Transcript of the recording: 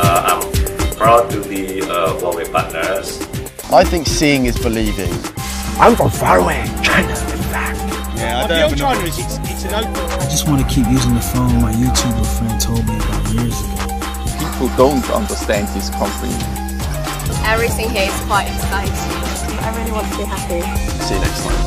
I'm proud to be uh, Huawei partners. I think seeing is believing. I'm from far away, China, in fact. Yeah, I don't have China is it's, it's an open. I just want to keep using the phone my YouTuber friend told me about years ago. People don't understand this company. Everything here is quite exciting. I really want to be happy. See you next time.